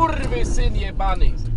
Kurwy syn jebany.